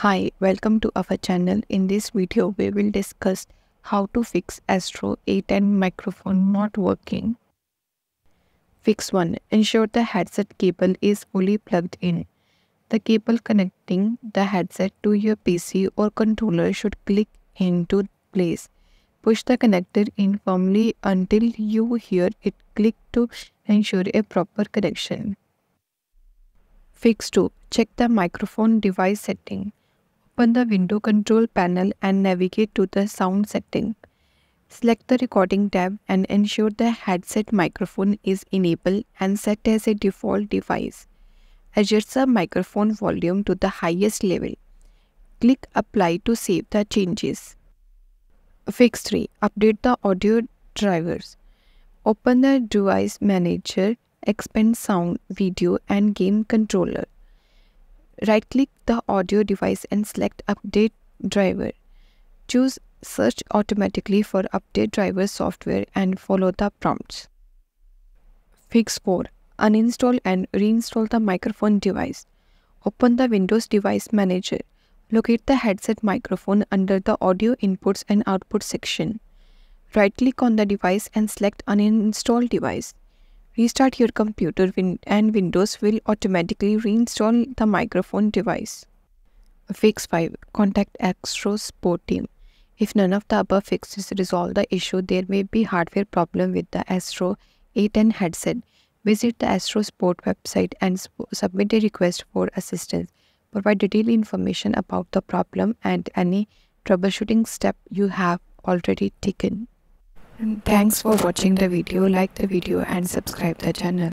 Hi, welcome to our channel. In this video, we will discuss how to fix Astro A10 microphone not working. Fix 1. Ensure the headset cable is fully plugged in. The cable connecting the headset to your PC or controller should click into place. Push the connector in firmly until you hear it click to ensure a proper connection. Fix 2. Check the microphone device setting. Open the window control panel and navigate to the sound setting. Select the recording tab and ensure the headset microphone is enabled and set as a default device. Adjust the microphone volume to the highest level. Click apply to save the changes. Fix 3. Update the audio drivers. Open the device manager, expand sound, video and game controller. Right click the audio device and select Update Driver. Choose Search automatically for Update Driver software and follow the prompts. Fix 4. Uninstall and reinstall the microphone device. Open the Windows Device Manager. Locate the headset microphone under the Audio Inputs and Output section. Right click on the device and select Uninstall device. Restart your computer win and Windows will automatically reinstall the microphone device. Fix 5. Contact Astro support team. If none of the above fixes resolve the issue, there may be hardware problem with the Astro A10 headset. Visit the Astro support website and submit a request for assistance. Provide detailed information about the problem and any troubleshooting step you have already taken. Thanks for watching the video. Like the video and subscribe the channel.